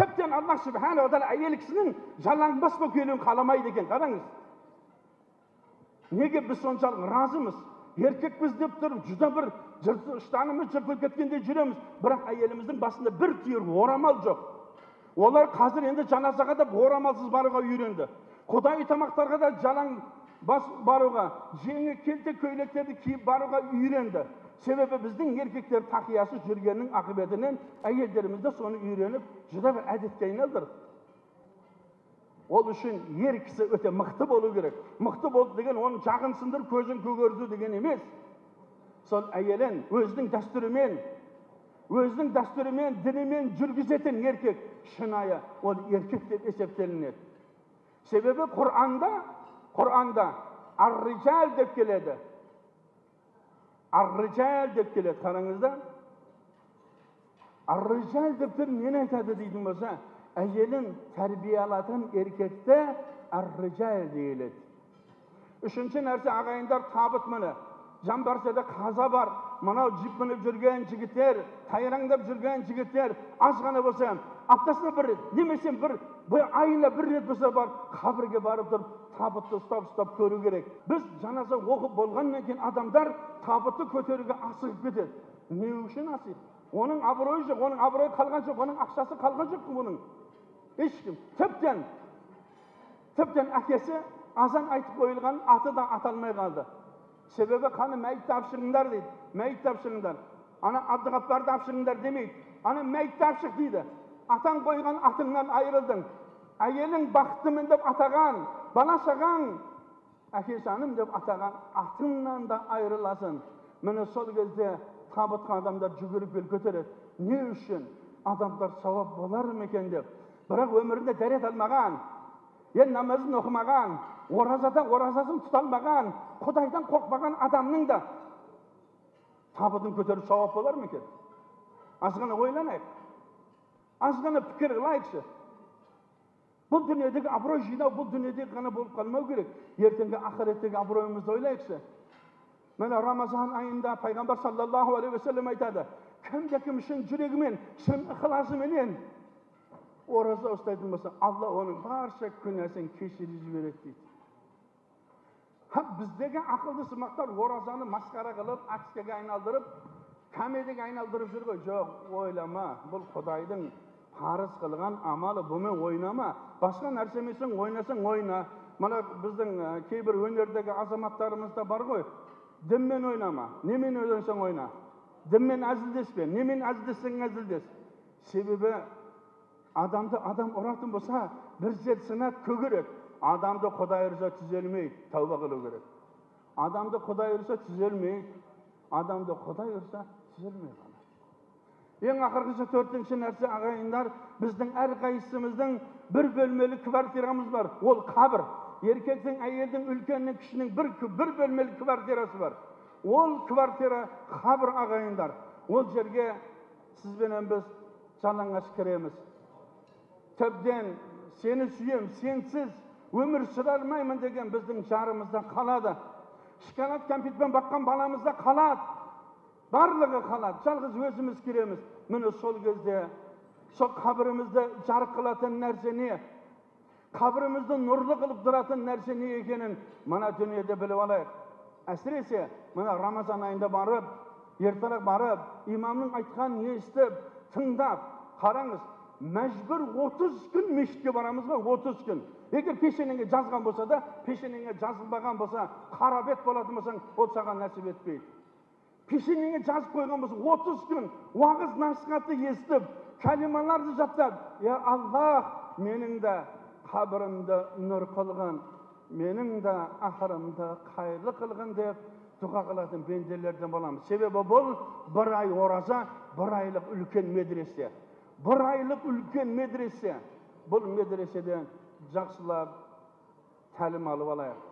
тіптен аллах субханала тағала әйел кісінің жалаңбас болып келуін қаламайды екен қараңыз неге біз соншалық разымыз еркекпіз деп тұрып жүдә бір ыштанымыз жыртылып кеткендей жүреміз бірақ әйеліміздің басында бір түйір орамал жоқ олар қазір енді жаназаға да орамалсыз баруға үйренді құдайы тамақтарға да жалаң бас баруға жеңі келте көйлектерді киіп баруға үйренді себебі біздің еркектер тақиясыз жүргеннің ақыбетінен әйелдеріміз де соны үйреніп жүдә бір әдетке айналдырды ол үшін ер кісі өте мықты болу керек мықты болу деген оның жағын сындырып көзін көгерту деген емес сол әйелін өзінің дәстүрімен өзінің дәстүрімен дінімен жүргізетін еркек шынайы ол еркек деп есептелінеді себебі құранда құранда аррижал деп келеді аррижал деп келеді қараңыздар аррижал деп тұр нені айтады дейтін болса әйелін тәрбие алатын еркекті аррижал deyilеді үшінші нәрсе ағайындар табыт міне жан барсада қаза бар мынау джип мініп жүрген жігіттер тайраңдап жүрген жігіттер аз ғана болса аптасына бір рет немесе бір, айына бір рет болса барып қабірге барып тұрып табытты ұстап ұстап көру керек біз жаназа оқып болғаннан кейін адамдар табытты көтеруге асығып кетеді не үшін асиды оның абыройы жоқ оның абыройы қалған жоқ оның ақшасы қалған жоқ бұның ешкім тіптен тіптен әкесі азан айтып қойылған аты да аталмай қалды себебі қане мәйітті алып шығыңдар дейді мәйітті алып шығыңдар ана әбдіғаппарды алып шығыңдар демейді ана мәйітті алып шық дейді атаң қойған атыңнан айырылдың әйелің бақыттымын деп атаған бала шағаң әке жаным деп атаған атыңнан да айырыласың міне сол кезде табытқа адамдар жүгіріп келіп көтереді не үшін адамдар сауап болар ма екен деп бірақ өмірінде дәрет алмаған енді намазын оқымаған оразадан оразасын тұта алмаған құдайдан қорықпаған адамның да табытын көтеріп сауап болар ма екен аз ғана ойланайық аз ғана пікір қылайықшы бұл дүниедегі абырой жинау бұл дүниеде ғана болып қалмау керек ертеңгі ақыреттегі абыройымызды ойлайықшы міне рамазан айында пайғамбар саллаллаху алейхи уассалам айтады кімде кім шын жүрегімен шын ықыласыменен ораза ұстайтын болса алла оның барша күнәсін кешіріп жібереді дейді біздегі ақылды сымақтар оразаны масқара қылып әшкеге айналдырып комедияға айналдырып жүр ғой жоқ ойлама бұл құдайдың парыз қылған амалы бұны ойнама басқа нәрсемен ойнасаң ойна мына біздің кейбір өнердегі азаматтарымыз да бар ғой дінмен ойнама немен ойнасаң ойна дінмен әзілдеспе немен әзілдессең әзілдес себебі адамды адам ұратын болса бір жер сынады көгереді адамды құдай ұрса түзелмейді тәуба қылу керек. Адамды құдай ұрса түзелмейді адамды құдай ұрса түзелмей қалады ең ақырғысы төртінші нәрсе ағайындар біздің әрқайсымыздың бір бөлмелі квартирамыз бар. Ол қабір. Еркектің әйелдің үлкеннің кішінің бір, бір бөлмелі квартирасы бар. Ол квартира қабір ағайындар. Ол жерге сізбенен біз жалаңаш кіреміз. Тіптен сені сүйем сенсіз өмір сүре алмаймын деген біздің жарымызда қалады. Шоколад кәмпитпен баққан баламызда қалады. Барлығы қалады. Жалғыз өзіміз кіреміз міне сол кезде сол қабірімізді жарық қылатын нәрсе не? Қабірімізді нұрлы қылып тұратын нәрсе не екенін мына дүниеде біліп алайық. Әсіресе мына рамазан айында барып ертерек барып имамның айтқанын естіп тыңдап қараңыз. Мәжбүр отыз күн мешітке барамыз ғой отыз күн егер пешенеңе жазған болса да пешенеңе жазылмаған болса қара бет болатын болсаң ол саған нәсіп етпейді пешенеңе жазып қойған болса отыз күн уағыз насихатты естіп кәлималарды жаттап я аллах менің де қабірімді нұр қылғын менің де ақырымды қайырлы қылғын деп дұға қылатын пенделерден боламыз себебі бұл бір ай ораза бір айлық үлкен медресе бір айлық үлкен медресе бұл медреседен жақсылап тәлім алып алайық